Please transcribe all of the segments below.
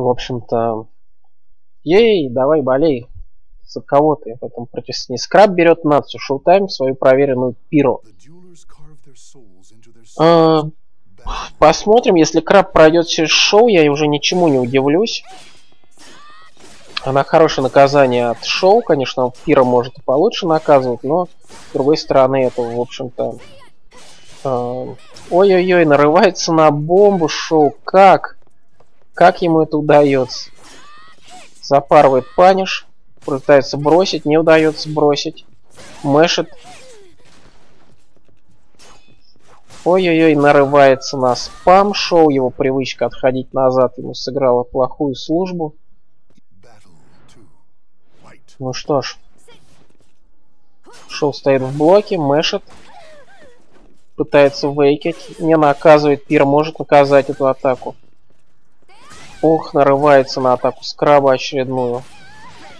В общем-то, ей, давай болей. За кого ты в этом противостоянии? Скраб берет нацию, шоутайм свою проверенную пиро. А, посмотрим, если краб пройдет через шоу, я уже ничему не удивлюсь. Она хорошее наказание от шоу, конечно, пира может и получше наказывать, но с другой стороны это, в общем-то... Э, Ой-ой-ой, нарывается на бомбу шоу. Как? Как ему это удается? Запарывает паниш, пытается бросить, не удается бросить. Мэшет. Ой-ой-ой, нарывается на спам шоу. Его привычка отходить назад ему сыграла плохую службу. Ну что ж. Шоу стоит в блоке, мэшет. Пытается вейкать. Не наказывает. Пир может наказать эту атаку. Ох, нарывается на атаку скраба очередную.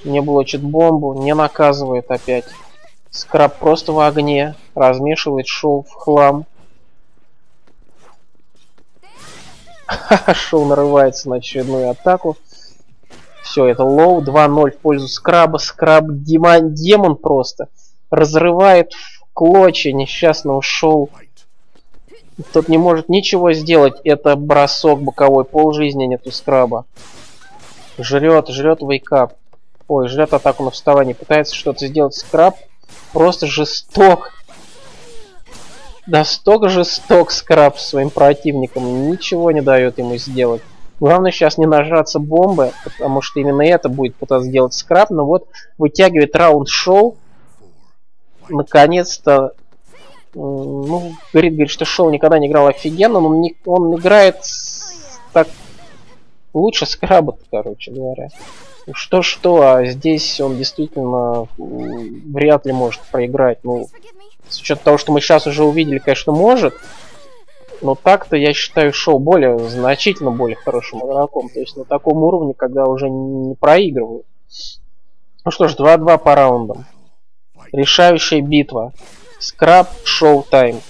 Не блочит бомбу, не наказывает опять. Скраб просто в огне. Размешивает шоу в хлам. Шоу нарывается на очередную атаку. Все, это low. 2-0 в пользу скраба. Скраб демон, демон просто. Разрывает в клочья несчастного шоу. Тот не может ничего сделать. Это бросок боковой. Пол жизни нету скраба. Жрет, жрет wake-up. Ой, жрет атаку на вставание. Пытается что-то сделать скраб. Просто жесток. Настолько жесток скраб своим противником. Ничего не дает ему сделать. Главное сейчас не нажаться бомбы, потому что именно это будет пытаться сделать скраб. Но вот вытягивает раунд шоу. Наконец-то ну, говорит, говорит, что Шоу никогда не играл офигенно, но он, не, он играет так лучше скраба, короче говоря. Что-что, а здесь он действительно вряд ли может проиграть. Ну, с учетом того, что мы сейчас уже увидели, конечно, может. Но так-то я считаю Шоу более, значительно более хорошим игроком. То есть на таком уровне, когда уже не проигрывают. Ну что ж, 2-2 по раундам. Решающая битва. Скраб Шоу-тайм.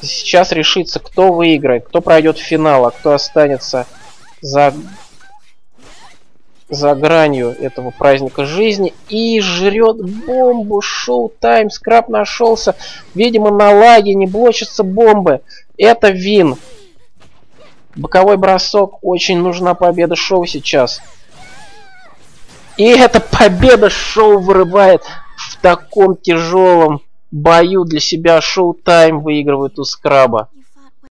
Сейчас решится, кто выиграет, кто пройдет в финал, а кто останется за, за гранью этого праздника жизни и жрет бомбу. Шоу-тайм. Скраб нашелся. Видимо, на лаге не блочатся бомбы. Это вин. Боковой бросок. Очень нужна победа шоу сейчас. И эта победа шоу вырывает таком тяжелом бою для себя шоу-тайм выигрывает у скраба.